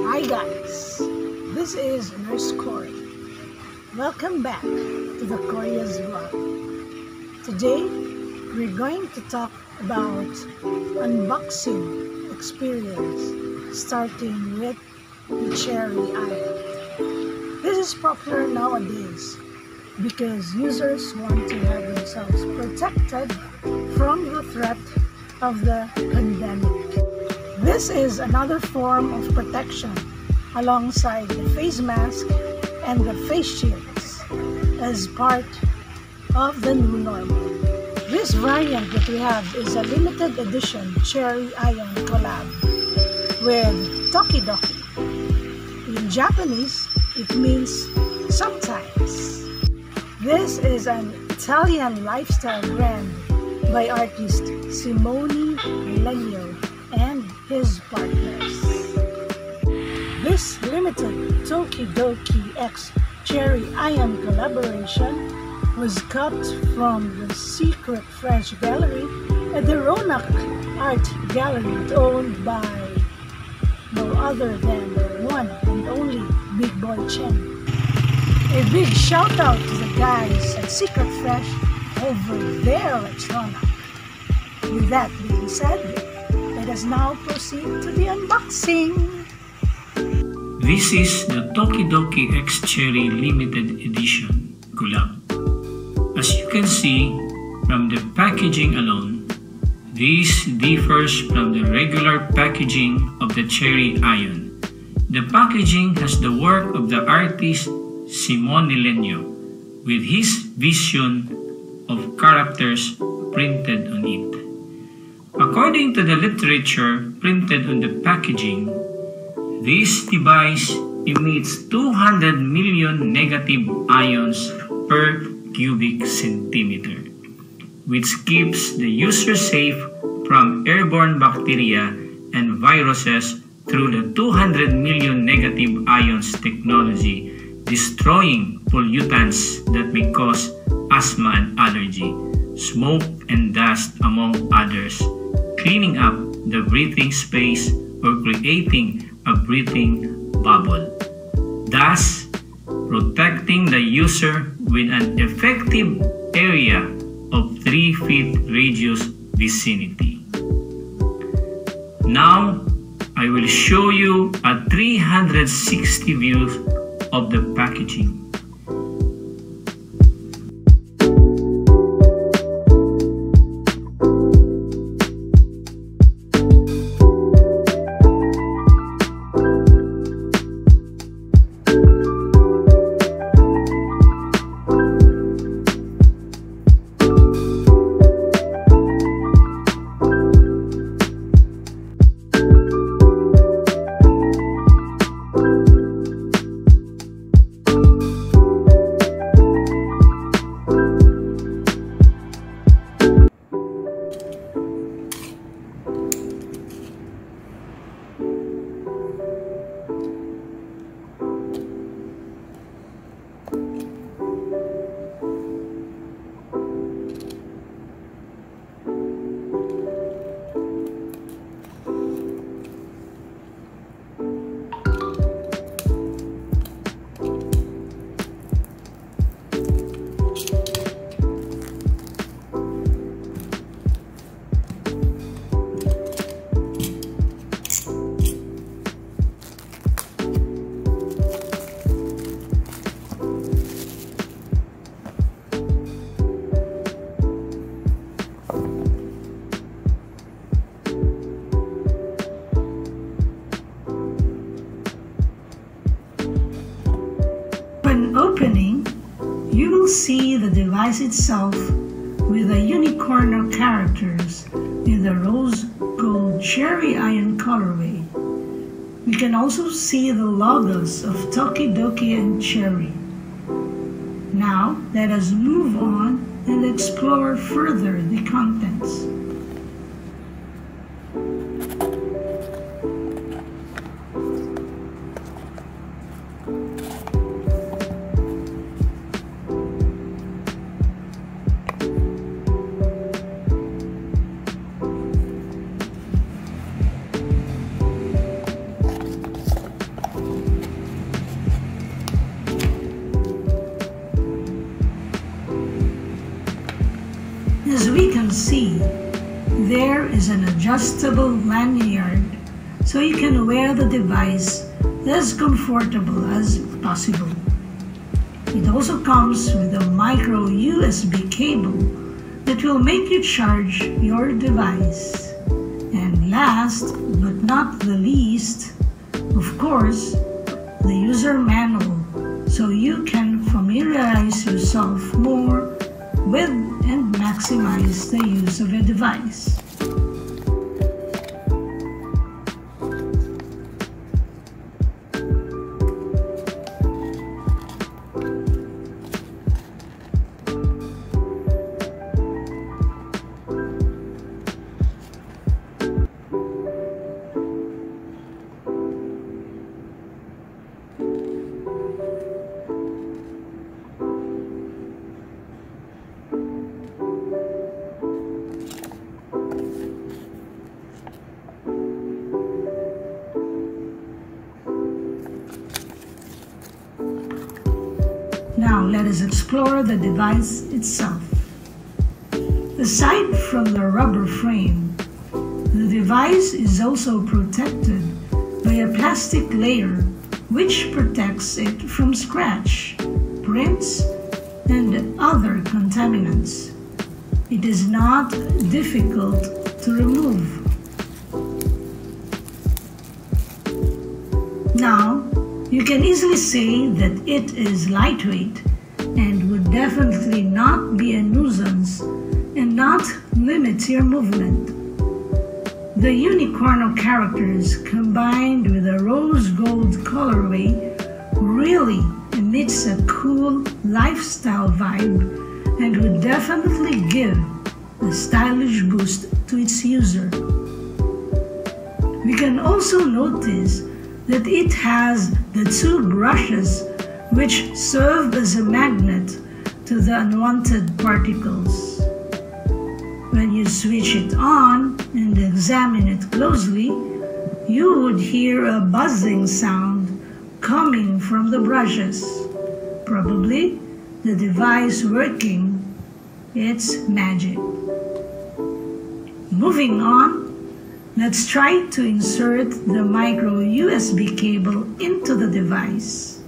Hi guys, this is Nurse Corey. Welcome back to the Coryous vlog. Today, we're going to talk about unboxing experience starting with the Cherry Ion. This is popular nowadays because users want to have themselves protected from the threat of the pandemic. This is another form of protection alongside the face mask and the face shields as part of the new normal. This variant that we have is a limited edition Cherry Ion collab with Tokidoki. In Japanese, it means sometimes. This is an Italian lifestyle brand by artist Simone Legno and his partners. This limited Tokidoki X Cherry Ion collaboration was cut from the secret Fresh gallery at the Ronac Art Gallery owned by no other than the one and only Big Boy Chen. A big shout out to the guys at Secret Fresh over there at Ronac. With that being said, let us now proceed to the unboxing. This is the Tokidoki X Cherry Limited Edition collab. As you can see from the packaging alone, this differs from the regular packaging of the Cherry Ion. The packaging has the work of the artist Simone Legno with his vision of characters printed on it. According to the literature printed on the packaging, this device emits 200 million negative ions per cubic centimeter, which keeps the user safe from airborne bacteria and viruses through the 200 million negative ions technology, destroying pollutants that may cause asthma and allergy, smoke and dust among others, cleaning up the breathing space or creating a breathing bubble, thus protecting the user with an effective area of 3 feet radius vicinity. Now, I will show you a 360 view of the packaging. Opening, you will see the device itself with the unicorn characters in the rose gold cherry ion colorway. We can also see the logos of Tokidoki and Cherry. Now, let us move on and explore further the contents. As we can see, there is an adjustable lanyard so you can wear the device as comfortable as possible. It also comes with a micro USB cable that will make you charge your device. And last but not the least, of course, the user manual so you can familiarize yourself more with and maximize the use of your device. Now let us explore the device itself. Aside from the rubber frame, the device is also protected by a plastic layer which protects it from scratch, prints, and other contaminants. It is not difficult to remove. You can easily say that it is lightweight and would definitely not be a nuisance and not limit your movement. The unicorno characters combined with a rose gold colorway really emits a cool lifestyle vibe and would definitely give a stylish boost to its user. We can also notice that it has the two brushes which serve as a magnet to the unwanted particles. When you switch it on and examine it closely, you would hear a buzzing sound coming from the brushes. Probably the device working its magic. Moving on, Let's try to insert the micro USB cable into the device.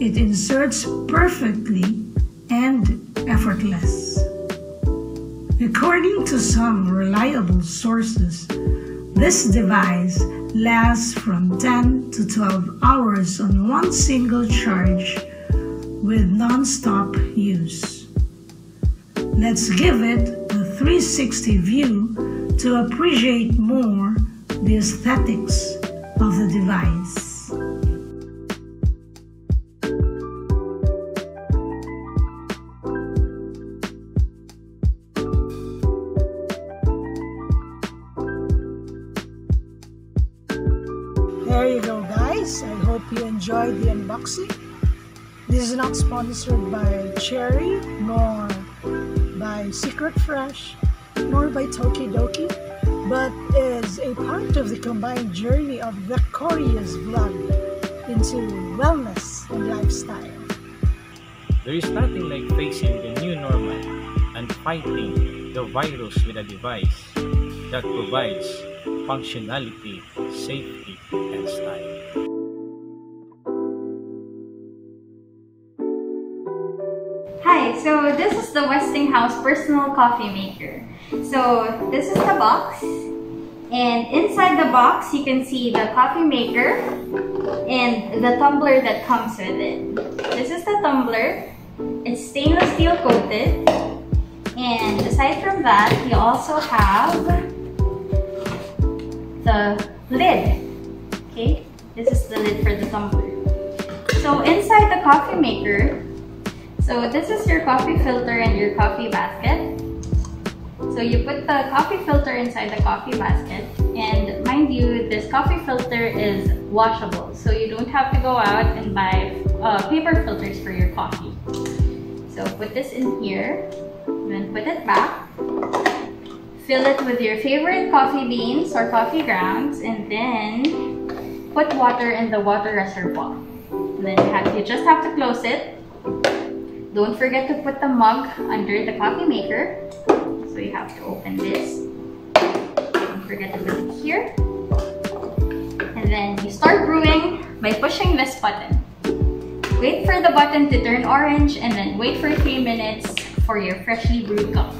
It inserts perfectly and effortless. According to some reliable sources, this device lasts from 10 to 12 hours on one single charge with non-stop use. Let's give it a 360 view to appreciate more the aesthetics of the device. Guys. I hope you enjoyed the unboxing. This is not sponsored by Cherry, nor by Secret Fresh, nor by Tokidoki, but is a part of the combined journey of the Coryous vlog into wellness and lifestyle. There is nothing like facing the new normal and fighting the virus with a device that provides functionality, safety, and style. So this is the Westinghouse personal coffee maker. So this is the box and inside the box you can see the coffee maker and the tumbler that comes with it. This is the tumbler. It's stainless steel coated and aside from that you also have the lid. Okay, this is the lid for the tumbler. So inside the coffee maker so this is your coffee filter and your coffee basket. So you put the coffee filter inside the coffee basket and mind you, this coffee filter is washable. So you don't have to go out and buy uh, paper filters for your coffee. So put this in here, then put it back. Fill it with your favorite coffee beans or coffee grounds, and then put water in the water reservoir. And then you, have, you just have to close it. Don't forget to put the mug under the coffee maker. So you have to open this. Don't forget to put it here. And then you start brewing by pushing this button. Wait for the button to turn orange and then wait for 3 minutes for your freshly brewed cup.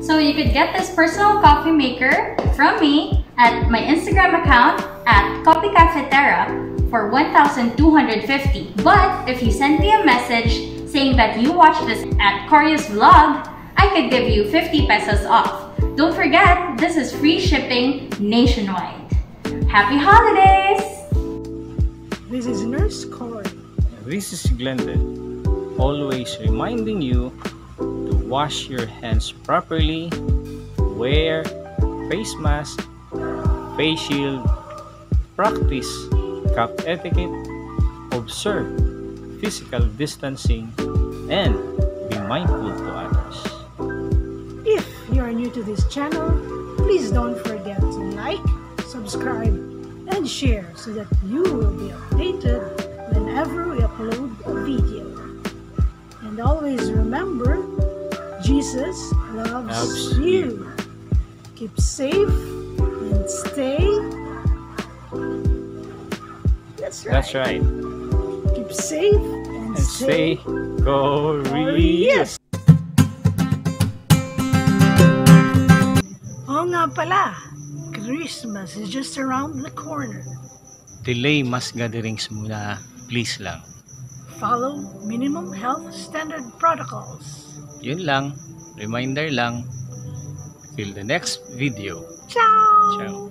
So you could get this personal coffee maker from me at my Instagram account at Coffee Cafetera for 1,250. But if you send me a message saying that you watched this at Coryous vlog, I could give you 50 pesos off. Don't forget, this is free shipping nationwide. Happy holidays! This is Nurse Corey. This is Glenda, always reminding you to wash your hands properly, wear face mask, face shield, practice cup etiquette, observe physical distancing, and be mindful to others. If you are new to this channel, please don't forget to like, subscribe, and share so that you will be updated whenever we upload a video. And always remember, Jesus loves, Loves you. Keep safe and stay. That's right. That's right. Keep safe and, And stay curious. Oo nga pala, Christmas is just around the corner. Delay mass gatherings muna, please lang. Follow minimum health standard protocols. Yun lang, reminder lang. Till the next video. Ciao! Ciao.